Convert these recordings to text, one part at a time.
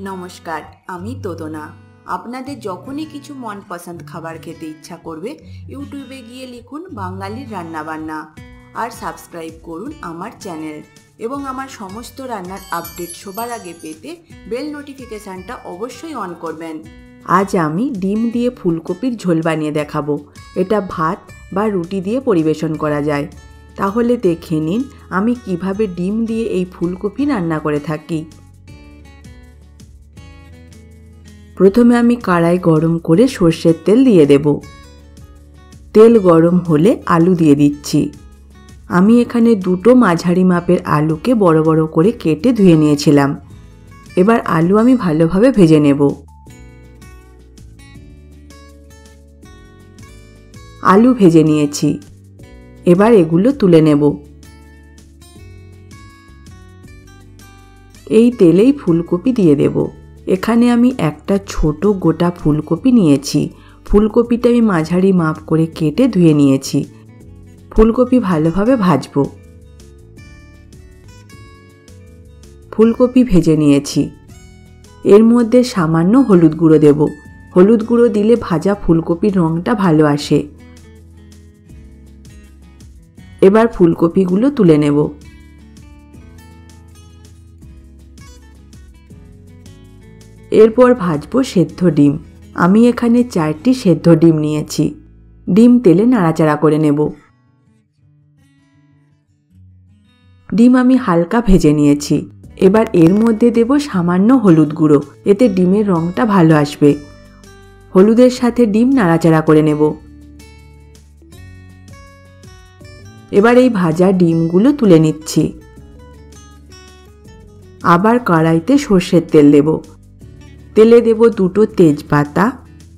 নমস্কার, আমি তোদনা। আপনাদের যখনই কিছু মন পছন্দ খাবার খেতে ইচ্ছা করবে, ইউটিউবে গিয়ে লিখুন বাঙালির রান্নাবান্না আর সাবস্ক্রাইব করুন আমার চ্যানেল এবং আমার সমস্ত রান্নার আপডেট সবার আগে পেতে বেল নোটিফিকেশানটা অবশ্যই অন করবেন। আজ আমি ডিম দিয়ে ফুলকপির ঝোল বানিয়ে দেখাবো। এটা ভাত বা রুটি দিয়ে পরিবেশন করা যায়। তাহলে দেখে নিন আমি কীভাবে ডিম দিয়ে এই ফুলকপি রান্না করে থাকি। প্রথমে আমি কড়াই গরম করে সর্ষের তেল দিয়ে দেব। তেল গরম হলে আলু দিয়ে দিচ্ছি। আমি এখানে দুটো মাঝারি মাপের আলুকে বড় বড় করে কেটে ধুয়ে নিয়েছিলাম। এবার আলু আমি ভালোভাবে ভেজে নেব। আলু ভেজে নিয়েছি। এবার এগুলো তুলে নেব। এই তেলেই ফুলকপি দিয়ে দেব। এখানে আমি একটা ছোট গোটা ফুলকপি নিয়েছি। ফুলকপিটা আমি মাঝারি মাপ করে কেটে ধুয়ে নিয়েছি। ফুলকপি ভালোভাবে ভাজবো। ফুলকপি ভেজে নিয়েছি। এর মধ্যে সামান্য হলুদ গুঁড়ো দেব। হলুদ গুঁড়ো দিলে ভাজা ফুলকপির রঙটা ভালো আসে। এবার ফুলকপিগুলো তুলে নেব। এরপর ভাজবো সেদ্ধ ডিম। আমি এখানে চারটি সেদ্ধ ডিম নিয়েছি। ডিম তেলে নাড়াচাড়া করে নেব। ডিম আমি হালকা ভেজে নিয়েছি। এবার এর মধ্যে দেব সামান্য হলুদ গুঁড়ো। এতে ডিমের রঙটা ভালো আসবে। হলুদের সাথে ডিম নাড়াচাড়া করে নেব। এবার এই ভাজা ডিমগুলো তুলে নিচ্ছি। আবার কড়াইতে সর্ষের তেল দেব। তেলে দেব দুটো তেজপাতা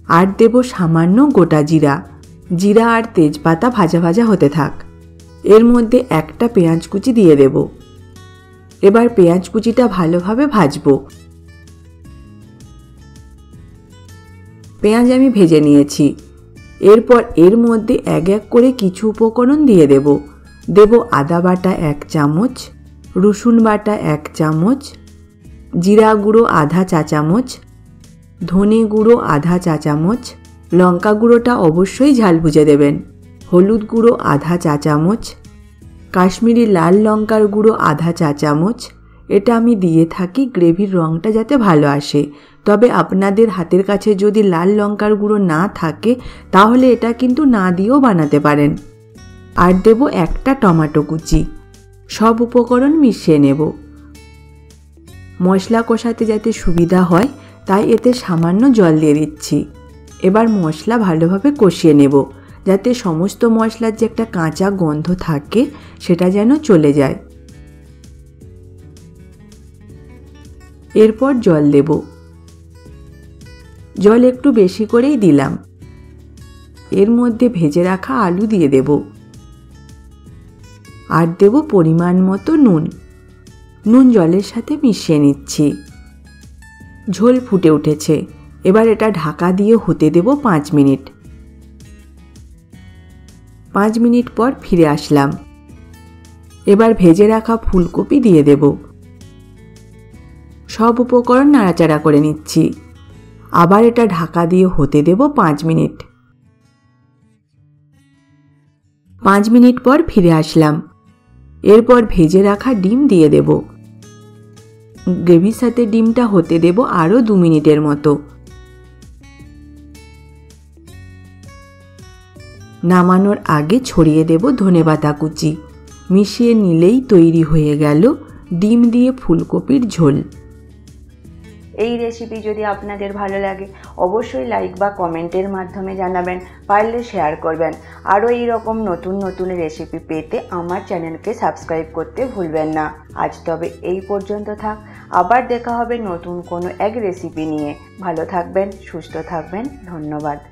আর দেব সামান্য গোটা জিরা। জিরা আর তেজপাতা ভাজা ভাজা হতে থাক। এর মধ্যে একটা পেঁয়াজ কুচি দিয়ে দেব। এবার পেঁয়াজ কুচিটা ভালোভাবে ভাজবো। পেঁয়াজ আমি ভেজে নিয়েছি। এরপর এর মধ্যে এক এক করে কিছু উপকরণ দিয়ে দেব। দেব আদা বাটা এক চামচ, রসুন বাটা এক চামচ জিরা গুঁড়ো আধা চা চামচ, ধনে গুঁড়ো আধা চা চামচ, লঙ্কা গুঁড়োটা অবশ্যই ঝাল বুঝে দেবেন। হলুদ গুঁড়ো আধা চা চামচ, কাশ্মীরি লাল লঙ্কার গুঁড়ো আধা চা চামচ, এটা আমি দিয়ে থাকি গ্রেভির রঙটা যাতে ভালো আসে। তবে আপনাদের হাতের কাছে যদি লাল লঙ্কার গুঁড়ো না থাকে, তাহলে এটা কিন্তু না দিয়েও বানাতে পারেন। আর দেব একটা টমাটো কুচি। সব উপকরণ মিশিয়ে নেব। মশলা কষাতে যাতে সুবিধা হয়, তাই এতে সামান্য জল দিয়ে দিচ্ছি। এবার মশলা ভালোভাবে কষিয়ে নেব, যাতে সমস্ত মশলার যে একটা কাঁচা গন্ধ থাকে, সেটা যেন চলে যায়। এরপর জল দেব। জল একটু বেশি করেই দিলাম। এর মধ্যে ভেজে রাখা আলু দিয়ে দেব। আর দেব পরিমাণ মতো নুন। নুন জলের সাথে মিশিয়ে নিচ্ছি। ঝোল ফুটে উঠেছে। এবার এটা ঢাকা দিয়ে হতে দেব পাঁচ মিনিট। পাঁচ মিনিট পর ফিরে আসলাম। এবার ভেজে রাখা ফুলকপি দিয়ে দেব। সব উপকরণ নাড়াচাড়া করে নিচ্ছি। আবার এটা ঢাকা দিয়ে হতে দেব পাঁচ মিনিট। পাঁচ মিনিট পর ফিরে আসলাম। এরপর ভেজে রাখা ডিম দিয়ে দেব। গ্রেভির সাথে ডিমটা হতে দেব আরও দু মিনিটের মতো। নামানোর আগে ছড়িয়ে দেব ধনেপাতা কুচি। মিশিয়ে নিলেই তৈরি হয়ে গেল ডিম দিয়ে ফুলকপির ঝোল। এই রেসিপি যদি আপনাদের ভালো লাগে, অবশ্যই লাইক বা কমেন্টের মাধ্যমে জানাবেন, পারলে শেয়ার করবেন। আরও এই রকম নতুন নতুন রেসিপি পেতে আমার চ্যানেলকে সাবস্ক্রাইব করতে ভুলবেন না। আজ তবে এই পর্যন্ত থাক, আবার দেখা হবে নতুন কোনো এক রেসিপি নিয়ে। ভালো থাকবেন, সুস্থ থাকবেন, ধন্যবাদ।